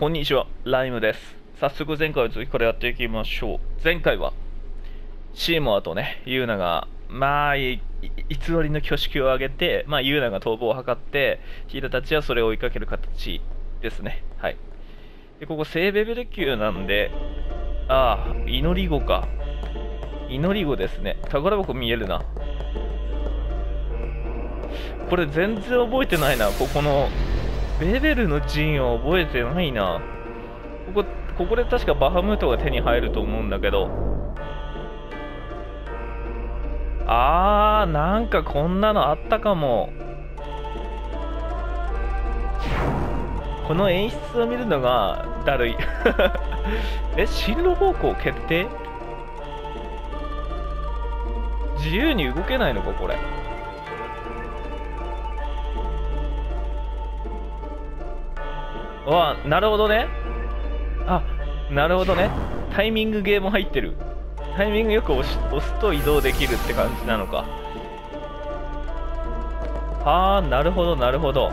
こんにちは、ライムです。早速前回の続きからやっていきましょう。前回は、シーモアとね、ユーナが、まあ、偽りの挙式を上げて、まあ、ユーナが逃亡を図って、ヒーラたちはそれを追いかける形ですね。はい。で、ここ、聖ベベル級なんで、ああ、祈り子か。祈り子ですね。宝箱見えるな。これ全然覚えてないな、ここの、ベベルの陣を覚えてないな。ここ、ここで確かバハムートが手に入ると思うんだけど。あー、なんかこんなのあったかも。この演出を見るのがだるい。え、進路方向決定？自由に動けないのか、これ。わなるほどね。あなるほどね。タイミングゲーム入ってる。タイミングよく押し押すと移動できるって感じなのか。ああなるほどなるほど。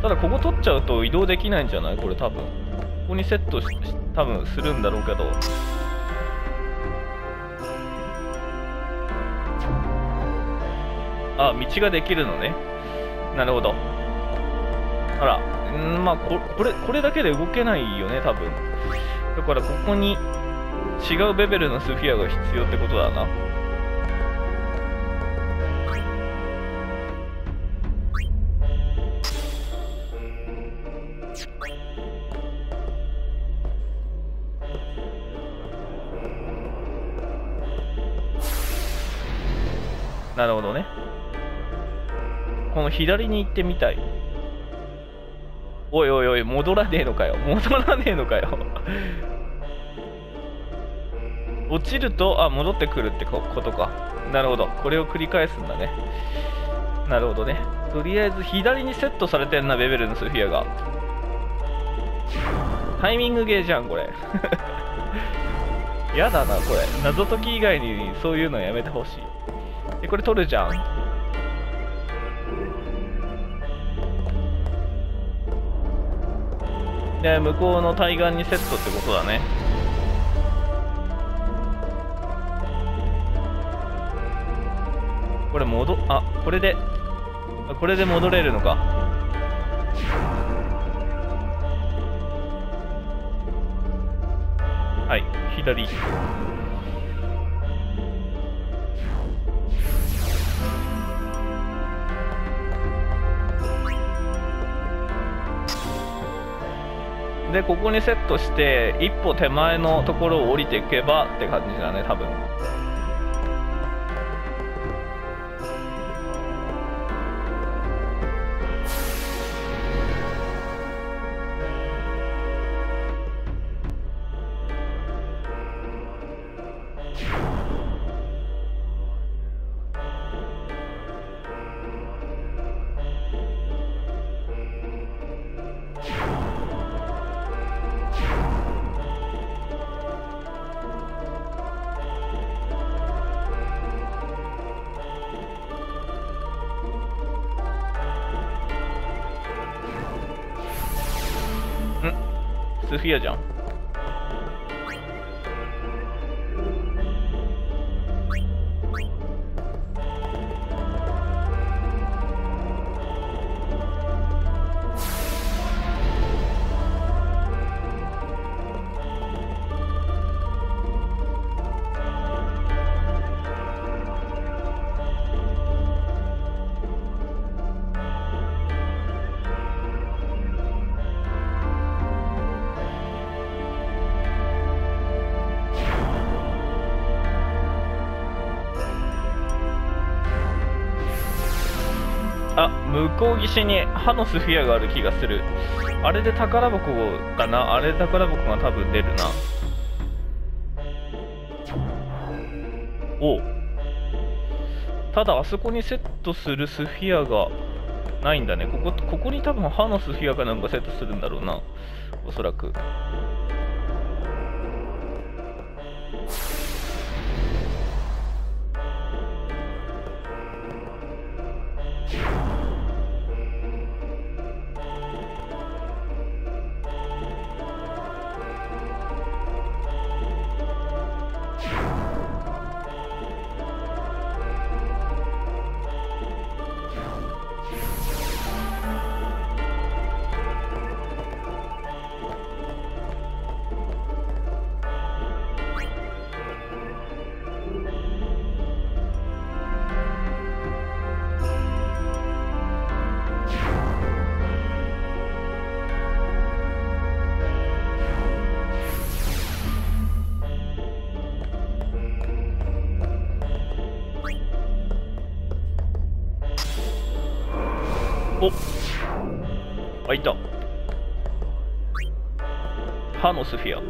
ただここ取っちゃうと移動できないんじゃない？これ多分。ここにセットして多分するんだろうけど。あ道ができるのね。なるほど。あら。んまあここれこれだけで動けないよね多分。だからここに違うベベルのスフィアが必要ってことだな。なるほどね。この左に行ってみたい。おいおいおい、戻らねえのかよ。戻らねえのかよ。落ちると、あ、戻ってくるってことか。なるほど。これを繰り返すんだね。なるほどね。とりあえず、左にセットされてんな、ベベルのスフィアが。タイミングゲーじゃん、これ。やだな、これ。謎解き以外にそういうのやめてほしい。え、これ取るじゃん。で、向こうの対岸にセットってことだね。これ戻、あ、これで、これで戻れるのか。はい、左。でここにセットして一歩手前のところを降りていけばって感じだね多分。スフあ向こう岸に歯のスフィアがある気がする。あれで宝箱かな。あれで宝箱が多分出るな。お。ただあそこにセットするスフィアがないんだね。ここここに多分歯のスフィアかなんかセットするんだろうな。おそらく。お。あいた。歯のスフィア。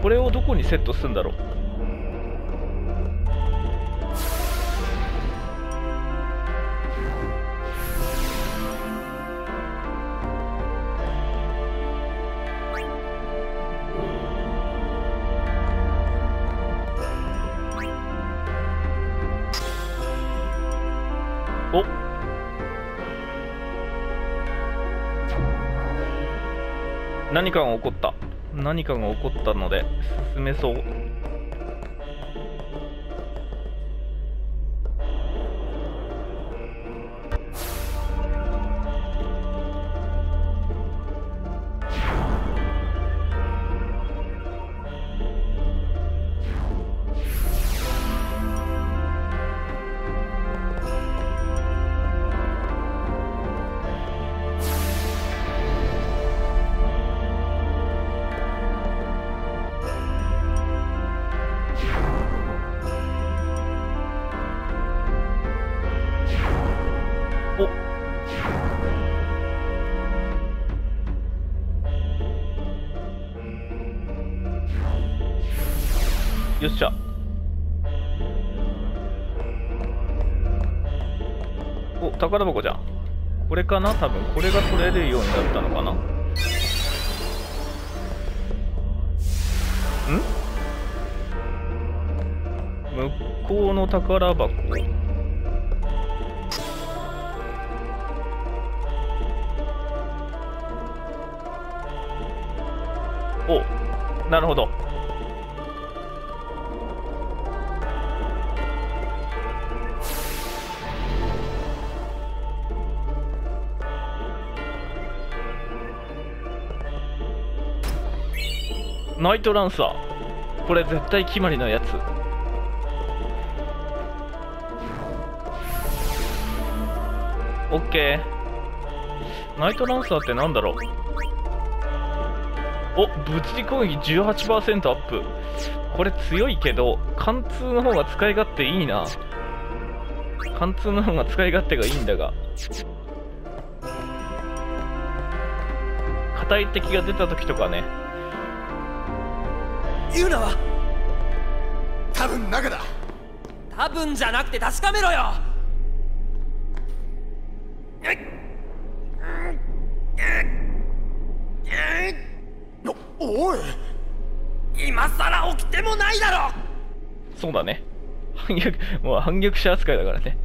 これをどこにセットするんだろう？何かが起こった。何かが起こったので進めそう。宝箱じゃん。これかな？多分。これが取れるようになったのかな？ん？向こうの宝箱。おなるほど。ナイトランサー。これ絶対決まりのやつ。オッケー。ナイトランサーってなんだろう？お物理攻撃18%アップ。これ強いけど貫通の方が使い勝手いいな。貫通の方が使い勝手がいいんだが。硬い敵が出た時とかね。ユーナは多分中だ。多分じゃなくて確かめろよ。おおい。今さら起きてもないだろ。そうだね。反逆もう反逆者扱いだからね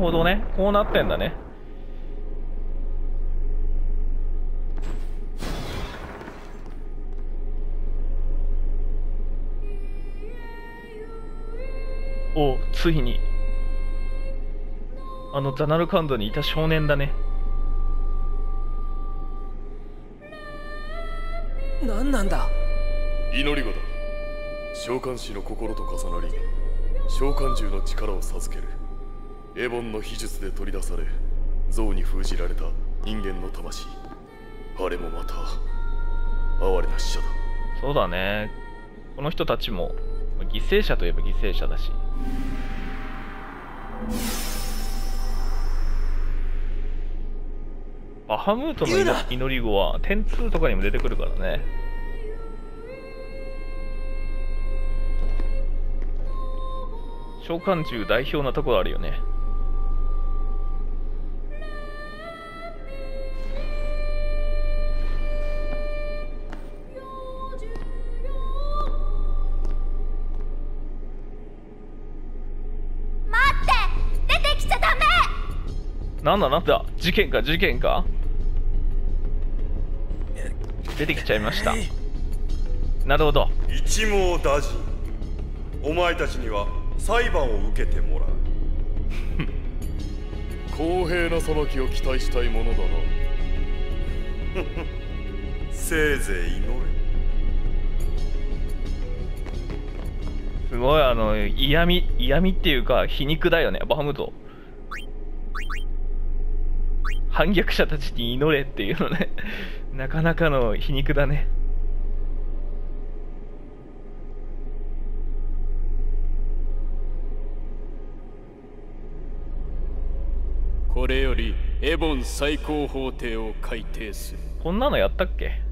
ほどね。こうなってんだね。おついに。あのザナルカンドにいた少年だね。何なんだ？祈り子だ。召喚師の心と重なり召喚獣の力を授けるエボンの秘術で取り出され象に封じられた人間の魂。あれもまた哀れな死者だ。そうだね。この人たちも犠牲者といえば犠牲者だし。バハムートの祈祈り子は点2とかにも出てくるからね。召喚獣代表なところあるよねなんだなんだ事件か事件か？出てきちゃいました。なるほど。一網打尽。お前たちには裁判を受けてもらう。公平な裁きを期待したいものだな。せいぜい祈れ。すごいあの嫌味嫌味っていうか皮肉だよねバハムト反逆者たちに祈れっていうのね。なかなかの皮肉だね。これよりエボン最高法廷を改定する。こんなのやったっけ？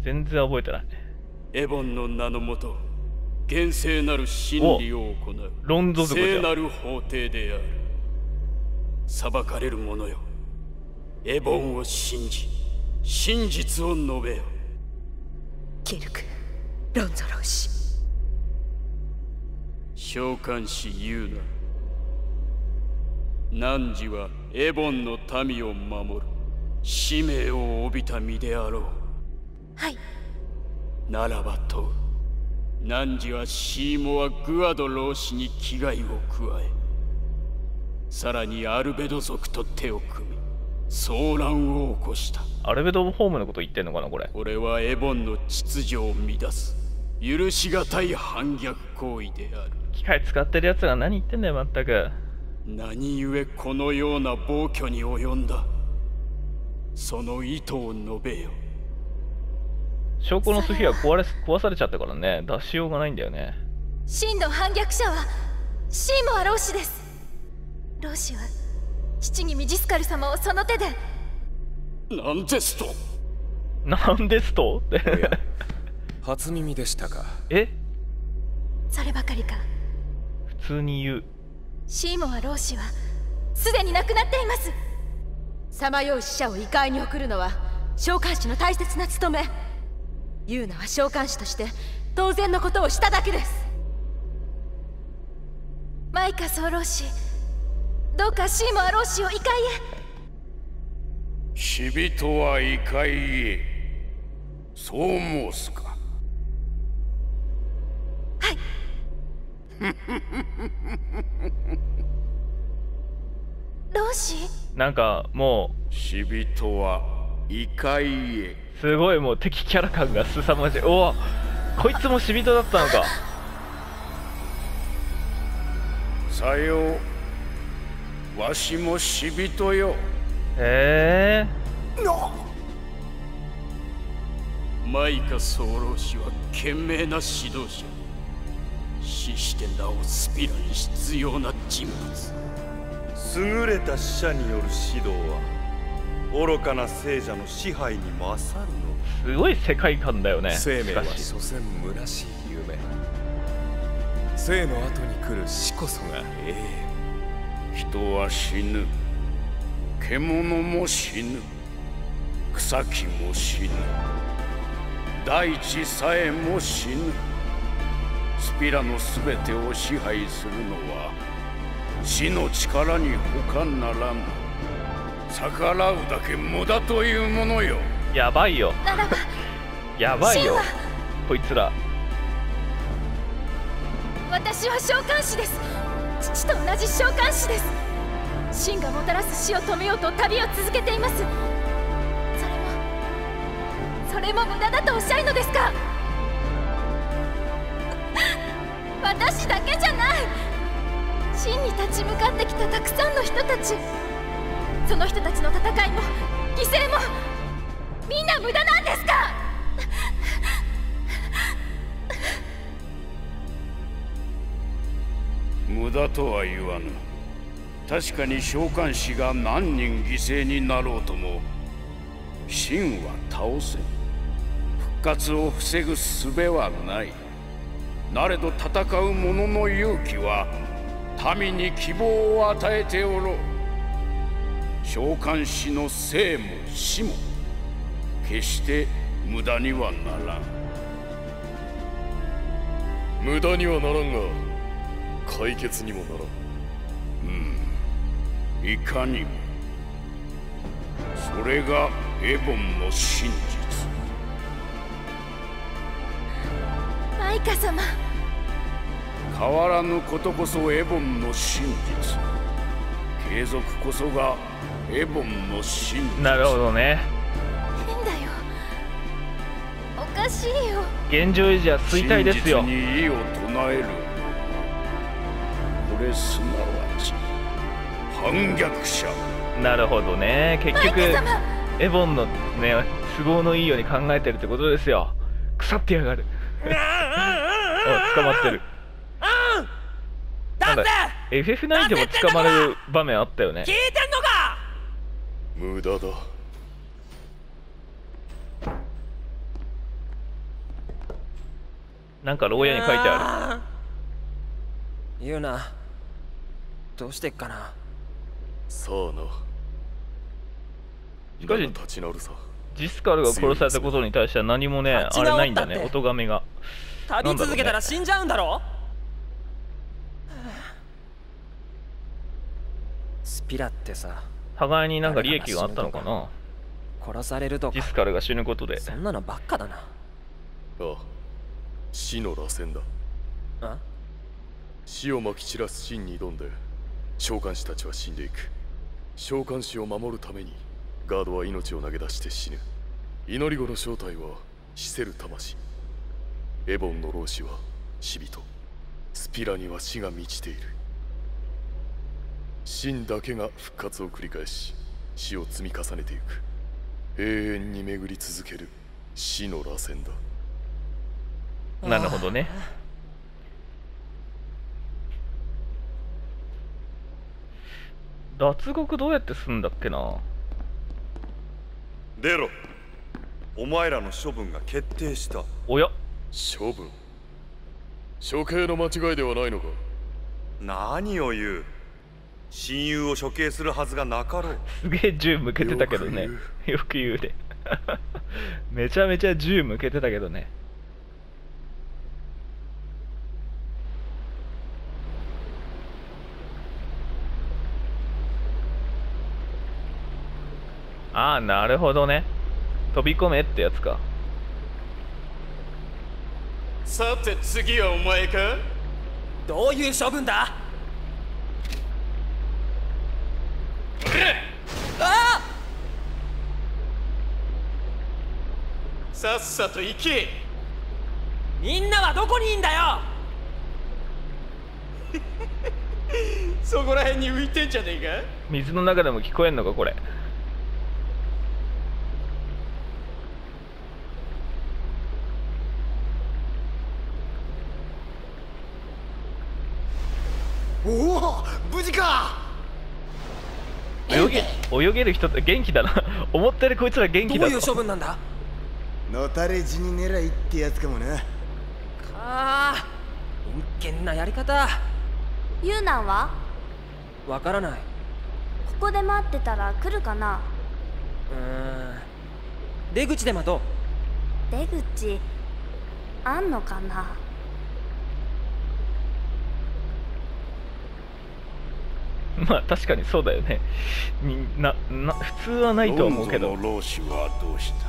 全然覚えてない。エボンの名のもと厳正なる真理を行う。ロンド族じゃん聖なる法廷である。裁かれる者よエボンを信じ真実を述べよ。キルクロンゾロウ氏。召喚師ユーナ汝はエボンの民を守る。使命を帯びた身であろう。はい。ならば問う。汝はシーモア・グアド老子に危害を加えさらにアルベド族と手を組み騒乱を起こした。アルベドホームのこと言ってんのかなこれ。これはエボンの秩序を乱す。許しがたい反逆行為である。機械使ってるやつが何言ってんだよまったく。何故このような暴挙に及んだ。その意図を述べよ。証拠のスフィア壊れ壊されちゃったからね。出しようがないんだよね。真の反逆者はシーモア老子です。老子は父にミジスカル様をその手で。なんですと。なんですと？初耳でしたか。え？そればかりか。普通に言う。シーモア老子はすでに亡くなっています。さまよう死者を異界に送るのは召喚師の大切な務め。ユーナは召喚師として当然のことをしただけです。マイカ総老師どうかシーモア老子を異界へ。死人は異界へ。そう申すか。はい。老子なんかも死人は異界へ。うすごいもう敵キャラ感が凄まじい。おおこいつも死人だったのか。さようわしも死人よ。へえ。マイカ総老師は賢明な指導者。死してなおスピラに必要な人物。優れた死者による指導は愚かな聖者の支配に勝るの。すごい世界観だよね。生命は所詮虚しい夢。生の後に来る死こそが永遠人は死ぬ。獣も死ぬ。草木も死ぬ。大地さえも死ぬ。スピラの全てを支配するのは死の力に他ならぬ逆らうだけ無駄というものよ。やばいよ。ならばやばいよ。こいつら。私は召喚師です父と同じ召喚師です。神がもたらす死を止めようと旅を続けています。それもそれも無駄だとおっしゃるのですか？私だけじゃない。真に立ち向かってきたたくさんの人たち。その人たちの戦いも犠牲もみんな無駄なんですか？無駄とは言わぬ。確かに召喚師が何人犠牲になろうとも神は倒せ。復活を防ぐ術はない。なれど戦う者の勇気は民に希望を与えておろう。召喚師の生も死も決して無駄にはならん。無駄にはならんが。解決にもならん。いかにも。それがエボンの真実。マイカ様。変わらぬことこそエボンの真実。継続こそがエボンの真実。なるほどね。変だよ。おかしいよ。現状維持は衰退ですよ。真実に異を唱えるこれすなわち反逆者。なるほどね。結局エボンのね都合のいいように考えてるってことですよ。腐ってやがる。お捕まってる。なんだ FF9 でも捕まる場面あったよね。聞いてんのか。無駄だ。なんか牢屋に書いてある。言うなどうしてっかな？さあなしかしだが立ち直るさ。ジスカルが殺されたことに対しては何もねあれないんだね。お咎めが。旅続けたら死んじゃうんだろスピラってさ互いになんか利益があったのかな？殺されるとか？ジスカルが死ぬことで。そんなのばっかだな。ああ。死の螺旋だ。あ？死をまき散らす真に挑んで召喚士たちは死んでいく。召喚士を守るためにガードは命を投げ出して死ぬ。祈り子の正体は死せる魂。エボンの老子は死人。スピラには死が満ちている。真だけが復活を繰り返し死を積み重ねていく。永遠に巡り続ける死の螺旋だ。なるほどね。脱獄どうやってすんだっけな？出ろ。お前らの処分が決定した。おや？処分。処刑の間違いではないのか？何を言う。親友を処刑するはずがなかろう。すげえ銃向けてたけどね。よく言うで めちゃめちゃ銃向けてたけどねああなるほどね。飛び込めってやつか。さて次はお前か？どういう処分だ？あさっさと行け。みんなはどこにいんだよ？そこら辺に浮いてんじゃねえ水の中でも聞こえんのかこれおお無事か泳げる人って元気だな。思ったよりこいつら元気だどういう処分なんだ？のたれ死に狙いってやつかもな。ああ陰険なやり方。ユーナンは？わからない。ここで待ってたら来るかな？うーん。出口で待とう。出口？あんのかな？まあ確かにそうだよね。になな普通はないとは思うけど。ロンゾの老子はどうした？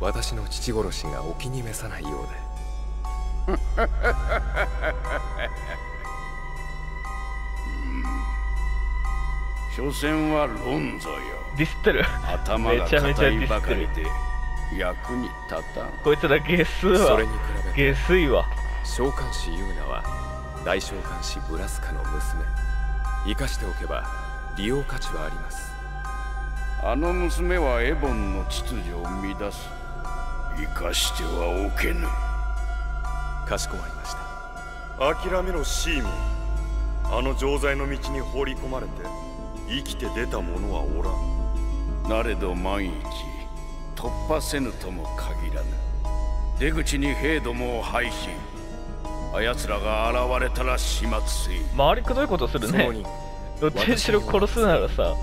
私の父殺しがお気に召さないようで。所詮はロンゾよ。ディスってる？頭がめちゃめちゃ硬いディスってる。ばかりで役に立たん。こいつら下水はそれに比べて。下水は。召喚師ユーナは大召喚師ブラスカの娘生かしておけば利用価値はあります。あの娘はエボンの秩序を乱す。生かしてはおけぬ。かしこまりました。諦めろシーモンあの錠剤の道に放り込まれて生きて出た者はおらん。なれど万一突破せぬとも限らぬ。出口に兵どもを配しあやつらが現れたら始末せい。周りくどいことするね。そのに。どっちにしろ殺すならさ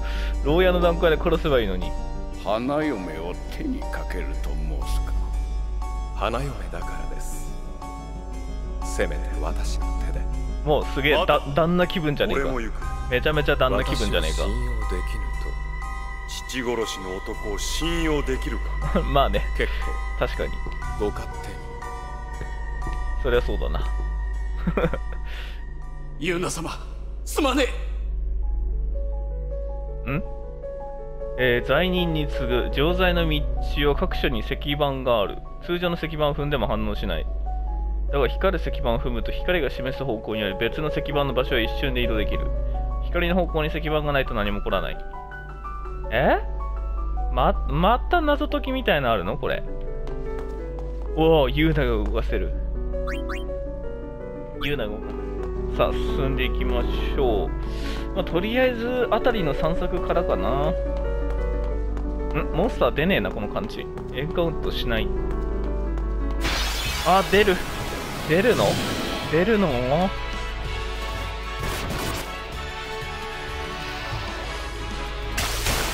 牢屋の段階で殺せばいいのに。花嫁を手にかけると申すか。花嫁だからです。せめて私の手で。もうすげえだ。旦那気分じゃねえか。俺も行く。めちゃめちゃ旦那気分じゃねえ私を信用できぬ父殺しの男を信用できるか。か まあね。と結確かに。構ご勝手に。そりゃそうだな ユーナ様すまねえ。ん？えー罪人に次ぐ錠剤の道を各所に石板がある。通常の石板を踏んでも反応しない。だが光る石板を踏むと光が示す方向にある別の石板の場所へ一瞬で移動できる。光の方向に石板がないと何も起こらない。え？ま、また謎解きみたいなのあるの？これ。おおユーナが動かせる。ユーナが動かすさあ進んでいきましょう、まあ、とりあえずあたりの散策からかな。ん？モンスター出ねえなこの感じ。エンカウントしない。あ出る。出るの？出るの？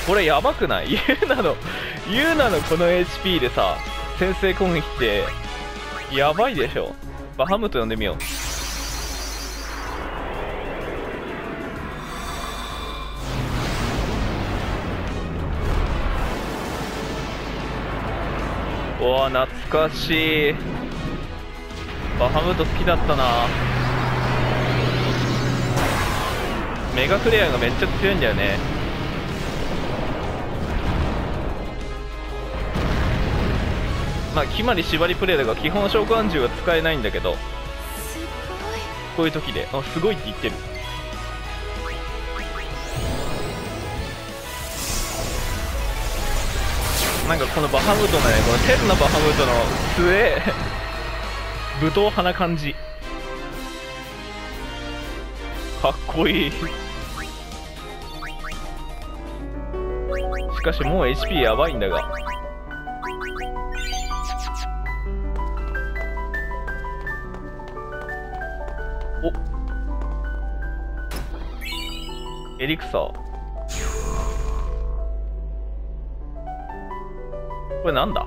これやばくない？ユーナの。ユーナのこの HP でさ。先制攻撃って。やばいでしょ。バハムト呼んでみよう。うわ懐かしい。バハムト好きだったな。メガクレアがめっちゃ強いんだよね。まあ決まり縛りプレイだから基本召喚獣は使えないんだけど。こういう時で。あすごいって言ってるなんかこのバハムートのねこの天のバハムートの末 武闘派な感じ。かっこいい。しかしもう HP やばいんだが。お。エリクサー。これなんだ？ん？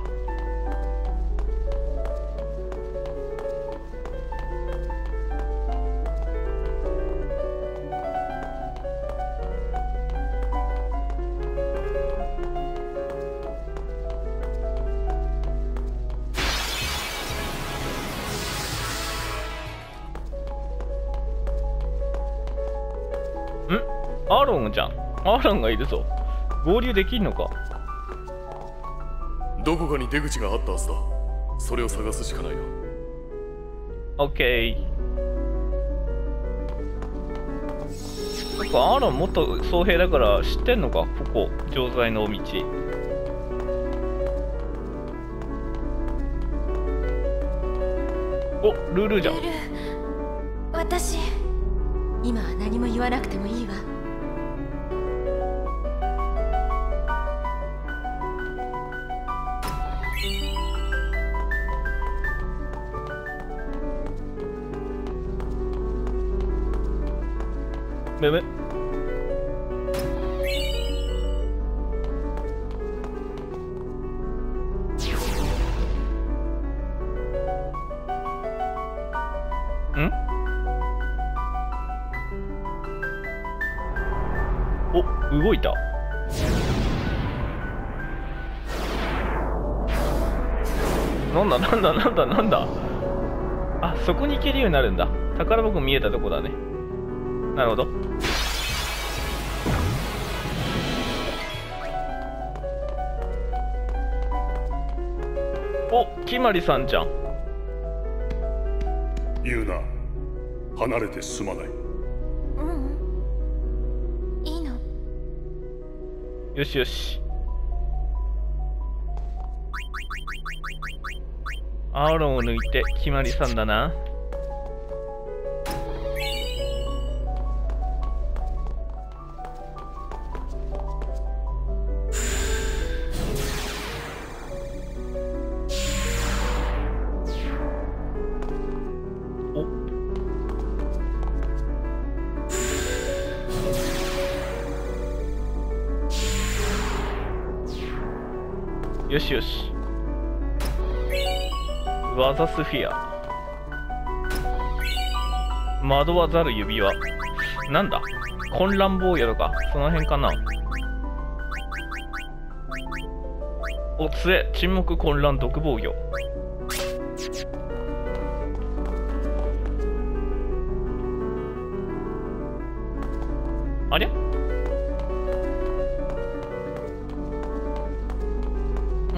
アーロンじゃん。アーロンがいるぞ。合流できんのか？どこかに出口があったはずだ。それを探すしかないな。オッケーそっかアーロン元総兵だから知ってんのか？ここ錠剤の道。おルールじゃん。ルル。私今は何も言わなくてもいいわ動いた。なんだなんだなんだなんだ。あそこに行けるようになるんだ。宝箱見えたとこだね。なるほど。おきまりさんじゃん。言うな。離れてすまない。よしよし。アーロンを抜いて決まりさんだな。しよし。技スフィア。惑わざる指輪。なんだ？混乱坊やとか？その辺かな？お杖沈黙混乱毒防御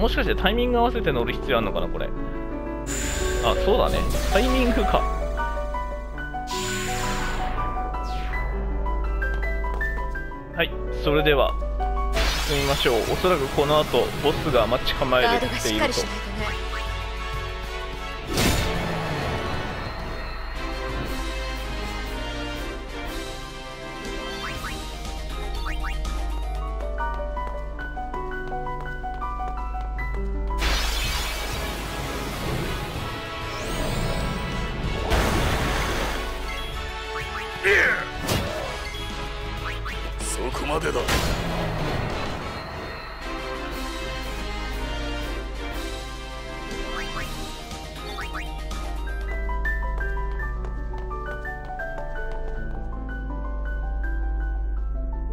もしかしてタイミング合わせて乗る必要あるのかなこれ。あそうだね。タイミングか。はいそれでは進みましょう。おそらくこの後ボスが待ち構えガードがていると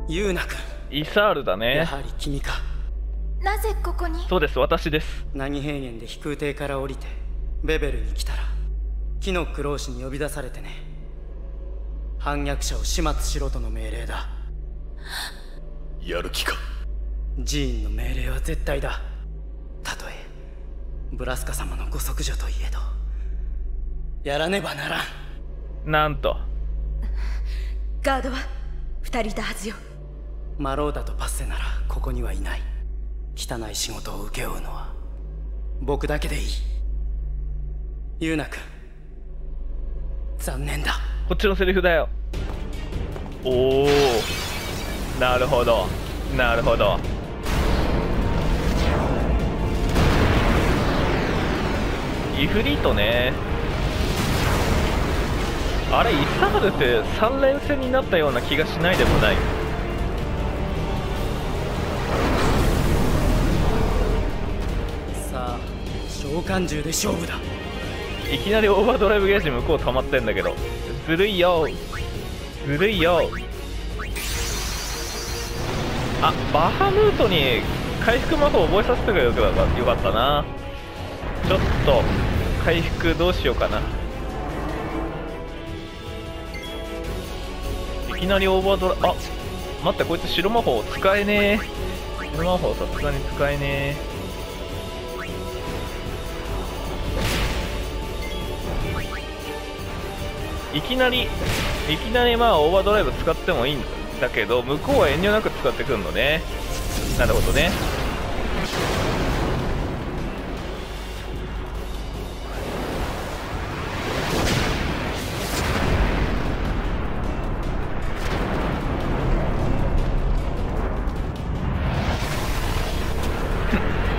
ユーナ君イサールだやねはり君か。なぜここに？そうです私です。何平原で飛空艇から降りてベベルに来たら木のクローシに呼び出されてね。反逆者を始末しろとの命令だ。やる気か？ジーンの命令は絶対だ。たとえブラスカ様のご息女といえど。やらねばならん。なんと。ガードは二人いたはずよマローダとパッセならここにはいない。汚い仕事を請け負うのは僕だけでいい。ユーナ君。残念だ。こっちのセリフだよ。おおなるほど。なるほど。イフリートね。あれイサールって3連戦になったような気がしないでもない。召喚獣で勝負だ。いきなりオーバードライブゲージ向こう溜まってんだけど。ずるいよ。ずるいよ。あバハムートに回復魔法覚えさせてがよかったよかったな。ちょっと回復どうしようかな。いきなりオーバードラあ待ってこいつ白魔法使えねえ。白魔法さすがに使えねえ。いきなりいきなりまあオーバードライブ使ってもいいんだけど向こうは遠慮なく使ってくるのね。なるほどね。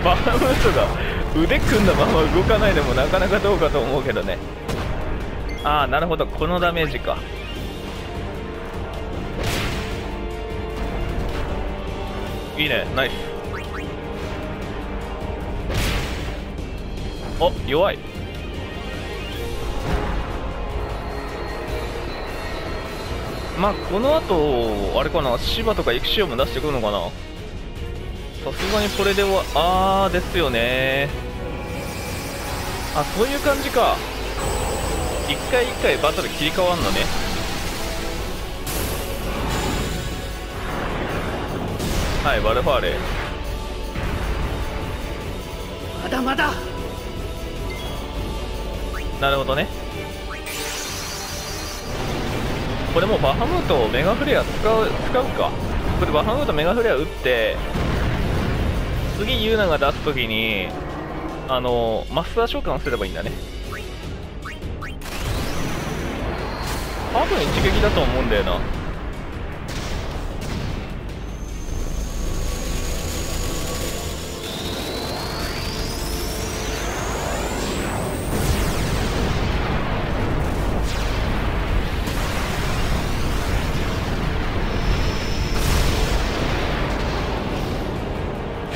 バームートが腕組んだまま動かないでもなかなかどうかと思うけどね。ああなるほど。このダメージか。いいね。ナイス。お弱い。まあこの後あれかな。芝とかエクシオも出してくるのかな。さすがにこれではあーですよね。あそういう感じか。一回一回バトル切り替わんのね。はいバルファーレ。まだまだ。なるほどね。これもうバハムートメガフレア使う使うか。これバハムートメガフレア打って次ユーナが出すときにあのマスター召喚すればいいんだね多分一撃だと思うんだよな。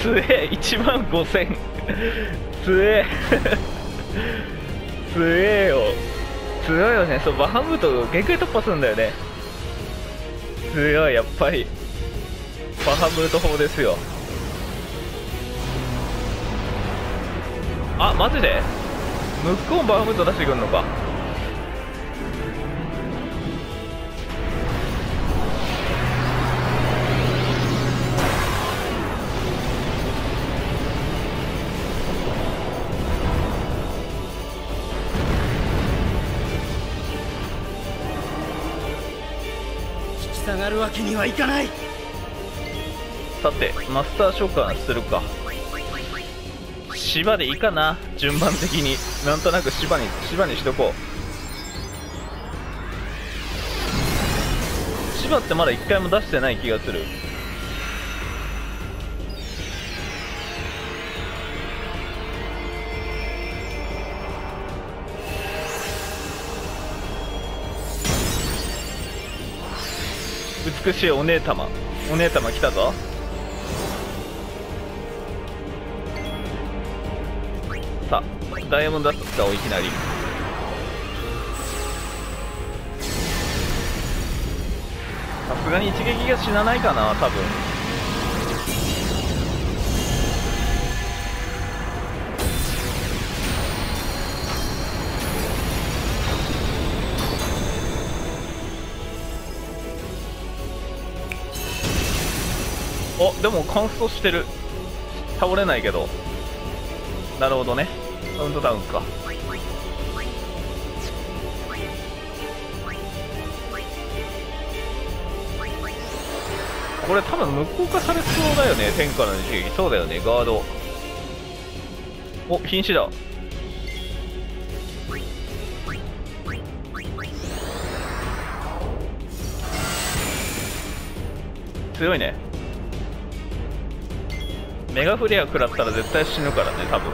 つえ1万5000つえ。つ えよ。強いよね。そうバハムート限界突破するんだよね。強いやっぱり。バハムート法ですよ。あマジで？向こうもバハムート出してくるのか。がるわけにはいかない。さてマスター召喚するか。芝でいいかな？順番的に。なんとなく芝に芝にしとこう。芝ってまだ1回も出してない気がする。美しいお姉様。お姉様来たぞ。さあダイヤモンドダスト使おういきなり。さすがに一撃が死なないかな多分。でも乾燥してる。倒れないけど。なるほどね。カウントダウンか。これ多分無効化されそうだよね天下の一撃そうだよねガード。お瀕死だ。強いね。メガフレア食らったら絶対死ぬからね多分。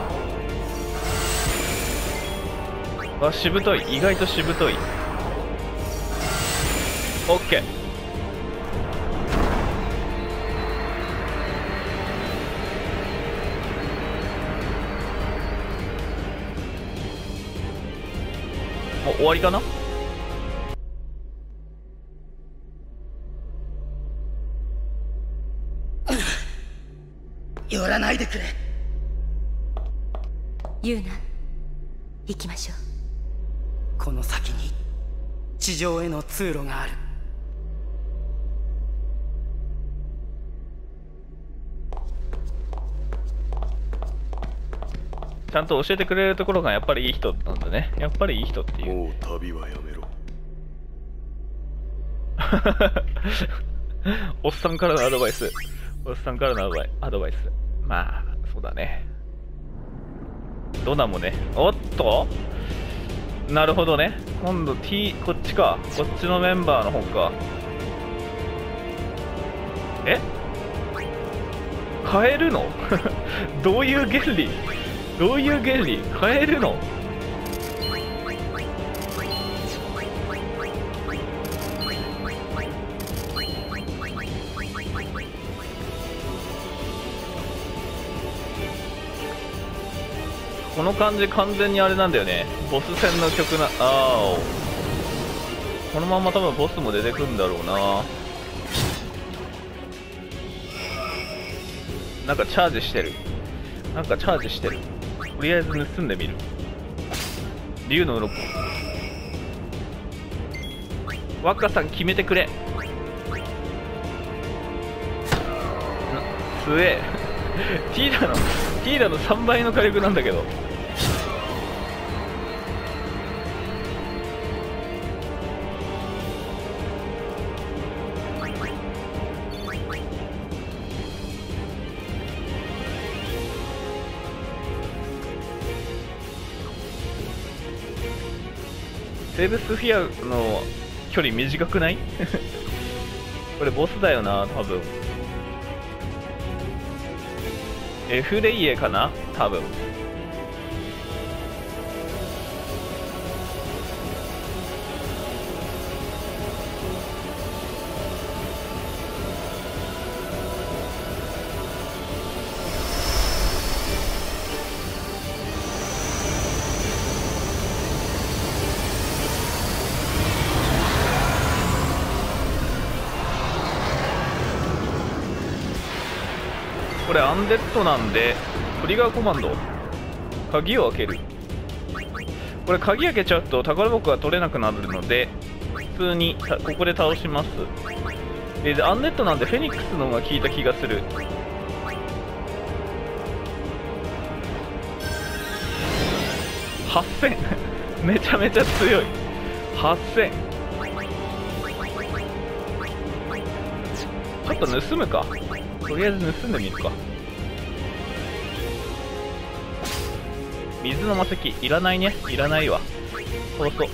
あしぶとい。意外としぶとい。オッケー。もう終わりかな？くれ。ユーナ行きましょう。この先に地上への通路がある。ちゃんと教えてくれるところがやっぱりいい人なんだね。やっぱりいい人っていう。もう旅はやめろ。おっさんからのアドバイス。おっさんからのアドバイアドバイスまあそうだね。ドナもね。おっと。なるほどね。今度 T こっちか。こっちのメンバーの方か。え？変えるの？どういう原理？どういう原理？変えるの？この感じ完全にあれなんだよね。ボス戦の曲な。あーこのまま多分ボスも出てくんだろうな。なんかチャージしてる。なんかチャージしてる。とりあえず盗んでみる。竜の鱗。若さん決めてくれ。ん強え。ティーダの。ティーダの3倍の火力なんだけど。セーブスフィアの距離短くない？これボスだよな多分。F レイエかな？多分。ンデッドなんでトリガーコマンド。鍵を開ける。これ鍵開けちゃうと宝箱が取れなくなるので普通にここで倒します。えでアンデッドなんでフェニックスの方が効いた気がする。8000 めちゃめちゃ強い。8000ちょっと盗むか。とりあえず盗んでみるか。水の魔石いらないね。いらないわ。そうそう。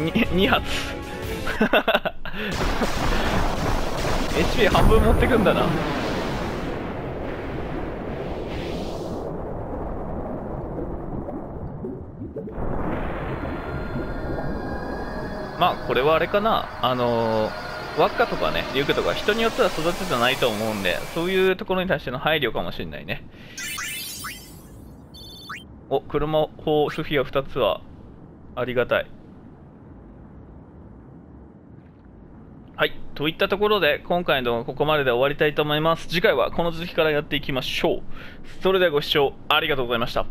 に2発。HP 半分持ってくんだな。まあこれはあれかな。あのーワッカとかね、リュウクとか人によっては育ててないと思うんで、そういうところに対しての配慮かもしれないね。お、車砲スフィア2つはありがたい。はい。といったところで、今回の動画ここまでで終わりたいと思います。次回はこの続きからやっていきましょう。それではご視聴ありがとうございました。